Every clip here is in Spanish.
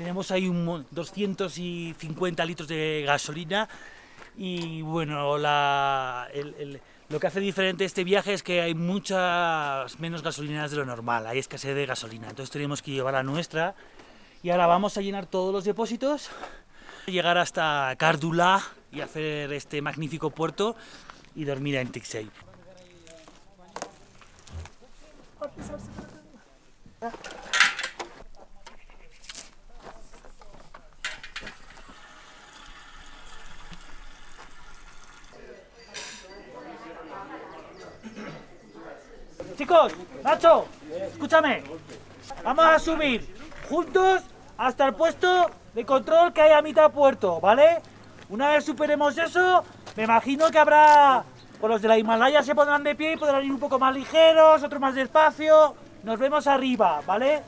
tenemos ahí un, mon- 250 litros de gasolina y bueno, lo que hace diferente este viaje es que hay muchas menos gasolineras de lo normal, hay escasez de gasolina, entonces tenemos que llevar la nuestra y ahora vamos a llenar todos los depósitos, llegar hasta Cardula y hacer este magnífico puerto y dormir en Tixey. Chicos, Nacho, escúchame. Vamos a subir juntos hasta el puesto de control que hay a mitad puerto, ¿vale? Una vez superemos eso, me imagino que habrá. Pues los de la Himalaya se pondrán de pie y podrán ir un poco más ligeros, otros más despacio. Nos vemos arriba, ¿vale?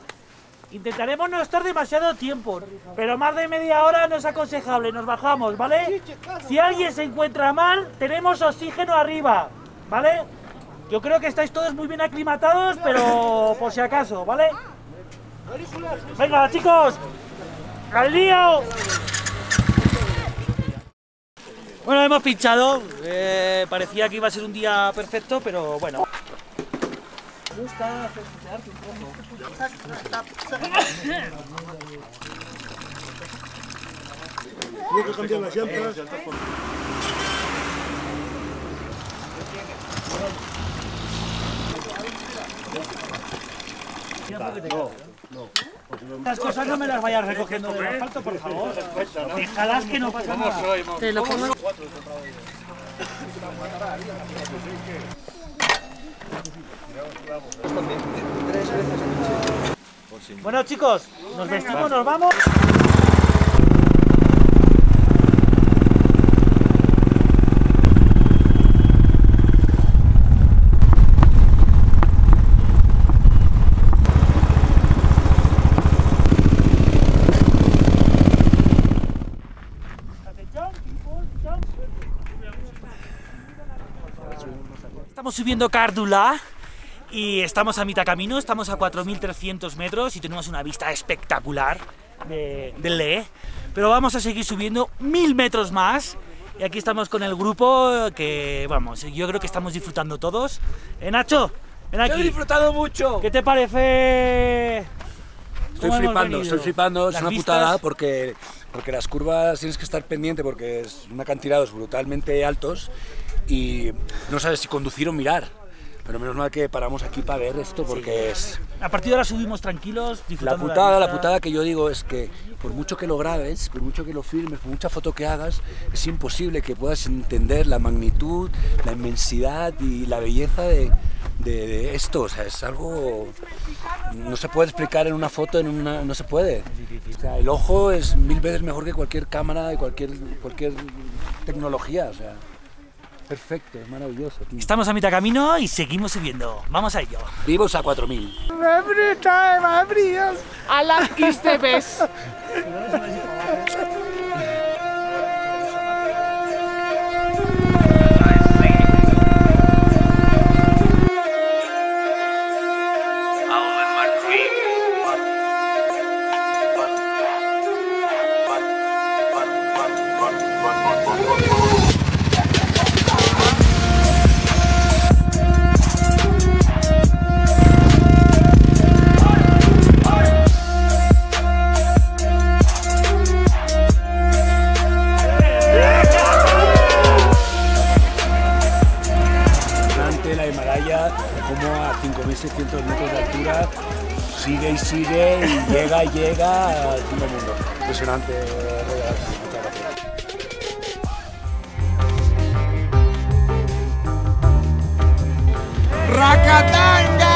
Intentaremos no estar demasiado tiempo, pero más de media hora no es aconsejable. Nos bajamos, ¿vale? Si alguien se encuentra mal, tenemos oxígeno arriba, ¿vale? Yo creo que estáis todos muy bien aclimatados, pero por si acaso, ¿vale? Venga, chicos, al lío. Bueno, hemos pinchado. eh, parecía que iba a ser un día perfecto, pero bueno. Me gusta Las cosas no me las vayas recogiendo del asfalto, por favor. Déjalas que no pasa nada. Te lo pongo. Bueno, chicos, nos vestimos, nos vamos. Estamos subiendo Cárdula y estamos a mitad camino, estamos a 4.300 metros y tenemos una vista espectacular de, del Lee. Pero vamos a seguir subiendo mil metros más y aquí estamos con el grupo que, vamos, yo creo que estamos disfrutando todos. ¿Eh, Nacho? Ven He aquí. disfrutado mucho. ¿Qué te parece? Estoy flipando, estoy flipando, es una vistas. putada porque, porque las curvas tienes que estar pendiente porque es un acantilados brutalmente altos y no sabes si conducir o mirar. Pero menos mal que paramos aquí para ver esto porque es... A partir de ahora subimos tranquilos, La putada, la vista. putada que yo digo es que por mucho que lo grabes, por mucho que lo filmes, por mucha foto que hagas, es imposible que puedas entender la magnitud, la inmensidad y la belleza de, de- de esto. O sea, es algo... No se puede explicar en una foto, en una, no se puede. O sea, el ojo es mil veces mejor que cualquier cámara y cualquier, cualquier tecnología. O sea, perfecto, es maravilloso. tío. Estamos a mitad camino y seguimos subiendo. Vamos a ello. Vivos a 4000. Every time I Himalaya, como a 5.600 metros de altura sigue y sigue y llega y llega al fin del mundo. Impresionante. Rakatanga!